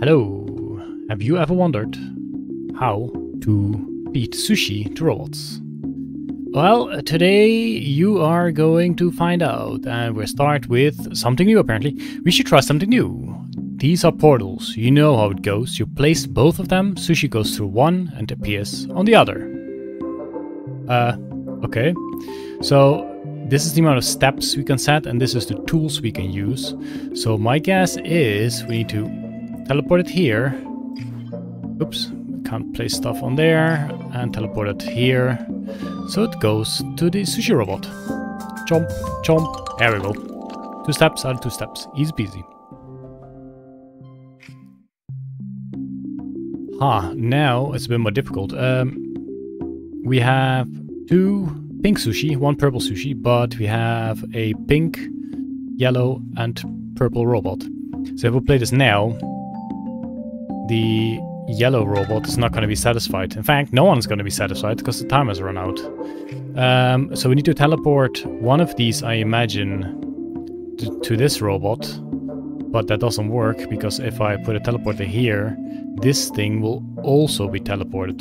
Hello. Have you ever wondered how to feed sushi to robots? Well, today you are going to find out, and we'll start with something new apparently. We should try something new. These are portals. You know how it goes. You place both of them, sushi goes through one and appears on the other. Uh, okay. So this is the amount of steps we can set, and this is the tools we can use. So my guess is we need to teleport it here. Oops, can't place stuff on there. And teleport it here. So it goes to the sushi robot. Jump, jump. There we go. Two steps out of two steps. Easy peasy. Ah, now it's a bit more difficult. Um, we have two pink sushi, one purple sushi, but we have a pink, yellow, and purple robot. So if we play this now, the yellow robot is not going to be satisfied. In fact, no one's going to be satisfied because the time has run out. Um, so we need to teleport one of these, I imagine, to, to this robot. But that doesn't work because if I put a teleporter here, this thing will also be teleported.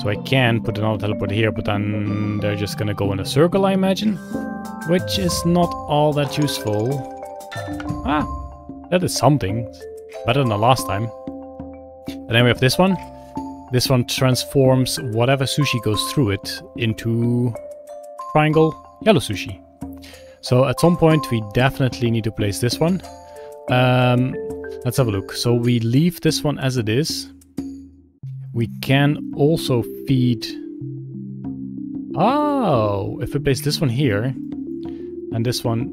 So I can put another teleporter here, but then they're just gonna go in a circle, I imagine. Which is not all that useful. Ah, that is something. Better than the last time. And then we have this one. This one transforms whatever sushi goes through it into triangle yellow sushi. So at some point we definitely need to place this one. Um, let's have a look. So we leave this one as it is. We can also feed... Oh, if we place this one here and this one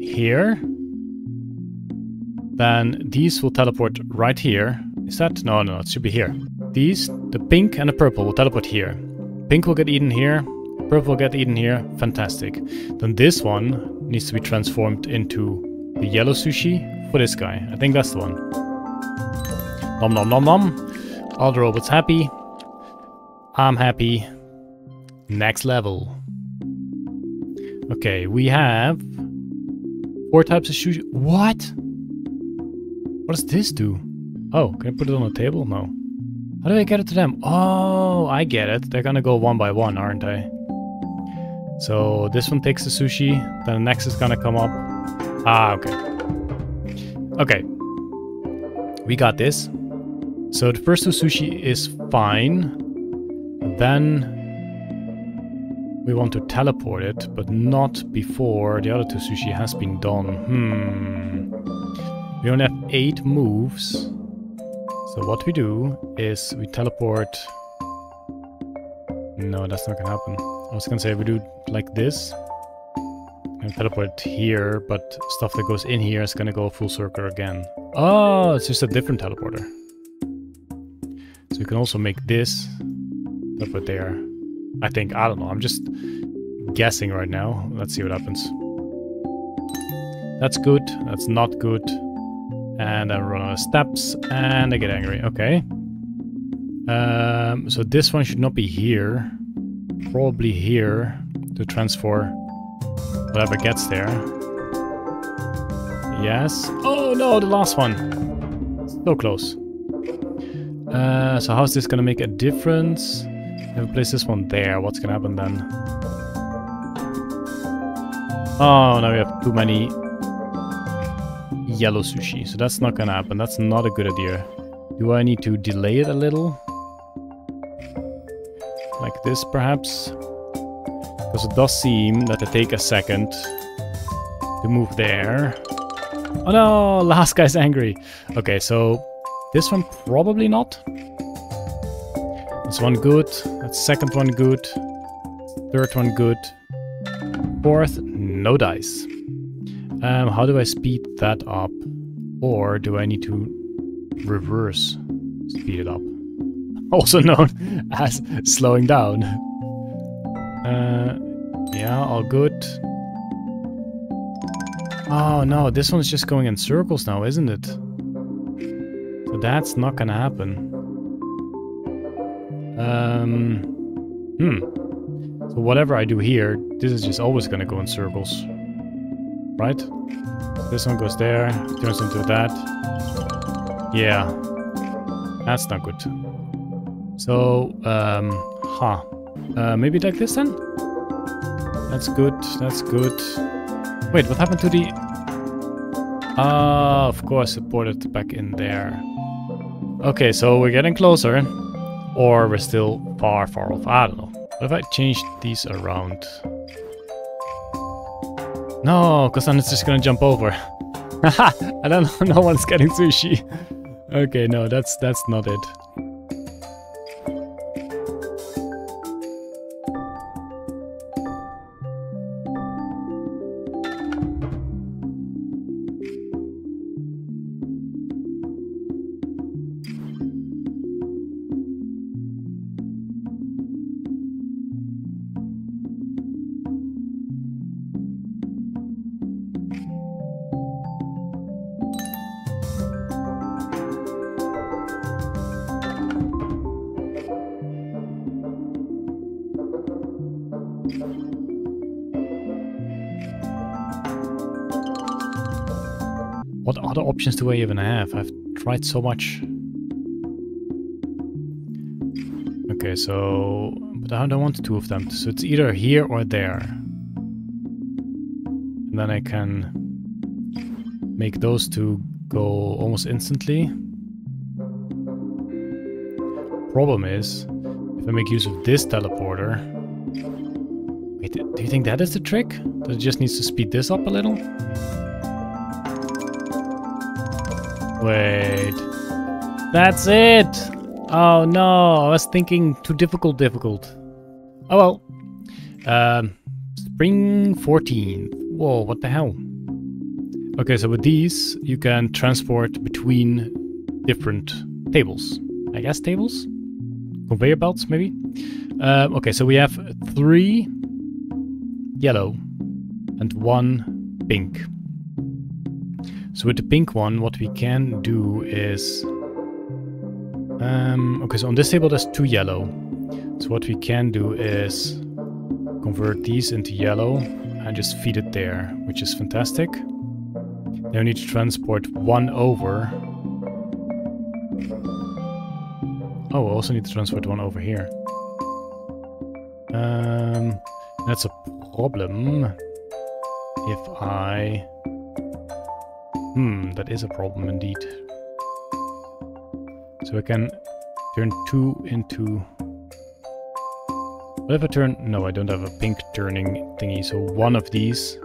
here, then these will teleport right here. Is that? No, no, it should be here. These, the pink and the purple will teleport here. Pink will get eaten here, purple will get eaten here. Fantastic. Then this one needs to be transformed into the yellow sushi for this guy. I think that's the one. Nom nom nom nom. All the robots happy. I'm happy. Next level. Okay, we have four types of sushi. What? What does this do? Oh, can I put it on the table? No. How do I get it to them? Oh, I get it. They're gonna go one by one, aren't they? So this one takes the sushi, then the next is gonna come up. Ah, okay. Okay. We got this. So the first two sushi is fine. Then we want to teleport it, but not before the other two sushi has been done. Hmm. We only have eight moves. So what we do is we teleport... No, that's not gonna happen. I was gonna say we do like this. And teleport here, but stuff that goes in here is gonna go full circle again. Oh, it's just a different teleporter. So you can also make this teleport there. I think, I don't know, I'm just guessing right now. Let's see what happens. That's good, that's not good. And I run out of steps, and I get angry. Okay. Um, so this one should not be here. Probably here to transfer whatever gets there. Yes. Oh no, the last one. So close. Uh, so how's this gonna make a difference? If I place this one there, what's gonna happen then? Oh, now we have too many yellow sushi, so that's not gonna happen. That's not a good idea. Do I need to delay it a little? Like this, perhaps? Because it does seem that they take a second to move there. Oh no, last guy's angry. Okay, so this one probably not. This one good. That second one good. Third one good. Fourth, no dice. Um, how do I speed that up? Or do I need to reverse speed it up? Also known as slowing down. Uh, yeah, all good. Oh no, this one's just going in circles now, isn't it? So that's not gonna happen. Um, hmm. So whatever I do here, this is just always gonna go in circles. Right? This one goes there, turns into that. Yeah. That's not good. So, um, huh. Uh, maybe like this then? That's good, that's good. Wait, what happened to the... Ah, uh, of course, it it back in there. Okay, so we're getting closer. Or we're still far, far off. I don't know. What if I change these around? No, because it's just gonna jump over. Haha! I don't know, no one's getting sushi. Okay, no, that's that's not it. What other options do I even have? I've tried so much. Okay, so... But I don't want two of them. So it's either here or there. And then I can make those two go almost instantly. Problem is, if I make use of this teleporter... Wait, do you think that is the trick? That it just needs to speed this up a little? Wait. That's it! Oh no, I was thinking too difficult, difficult. Oh well. Um, spring 14th. Whoa, what the hell? Okay, so with these, you can transport between different tables. I guess tables? Conveyor belts, maybe? Um, okay, so we have three yellow and one pink. So with the pink one, what we can do is... Um, okay, so on this table there's two yellow. So what we can do is convert these into yellow and just feed it there, which is fantastic. Now we need to transport one over. Oh, we also need to transport one over here. Um, that's a problem if I Hmm, that is a problem indeed. So I can turn two into... What if I turn... No, I don't have a pink turning thingy, so one of these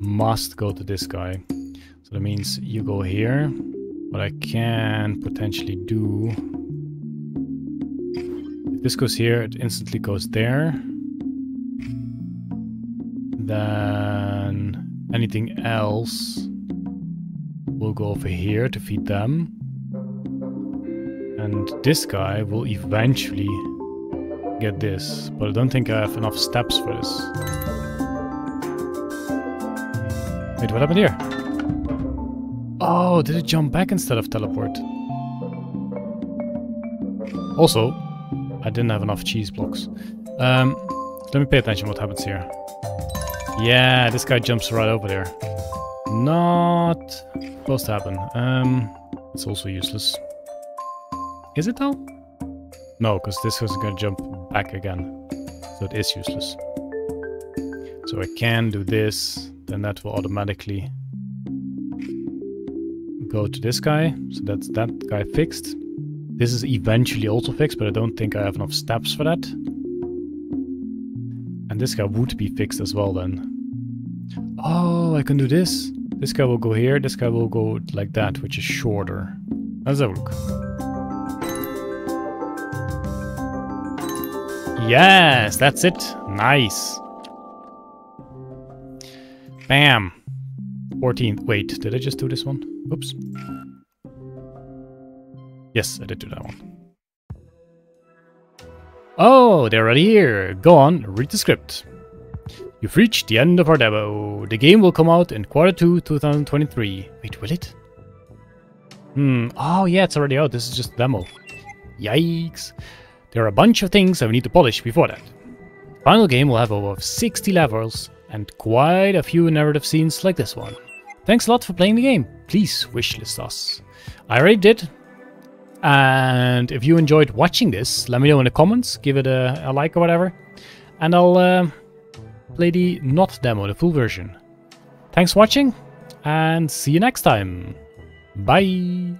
must go to this guy. So that means you go here. What I can potentially do... If this goes here, it instantly goes there. Then anything else will go over here to feed them. And this guy will eventually get this, but I don't think I have enough steps for this. Wait, what happened here? Oh, did it jump back instead of teleport? Also, I didn't have enough cheese blocks. Um, let me pay attention what happens here. Yeah, this guy jumps right over there. Not supposed to happen. Um, it's also useless. Is it though? No, because this is going to jump back again. So it is useless. So I can do this, then that will automatically go to this guy. So that's that guy fixed. This is eventually also fixed, but I don't think I have enough steps for that. And this guy would be fixed as well then. Oh, I can do this. This guy will go here, this guy will go like that, which is shorter. Let's have a look. Yes, that's it. Nice. Bam. 14th. Wait, did I just do this one? Oops. Yes, I did do that one. Oh, they're already here. Go on, read the script. You've reached the end of our demo. The game will come out in quarter 2 2023. Wait, will it? Hmm, oh yeah, it's already out. This is just a demo. Yikes. There are a bunch of things I need to polish before that. Final game will have over 60 levels and quite a few narrative scenes like this one. Thanks a lot for playing the game. Please wishlist us. I already did, And if you enjoyed watching this, let me know in the comments, give it a, a like or whatever. And I'll uh, play the not demo, the full version. Thanks for watching, and see you next time. Bye!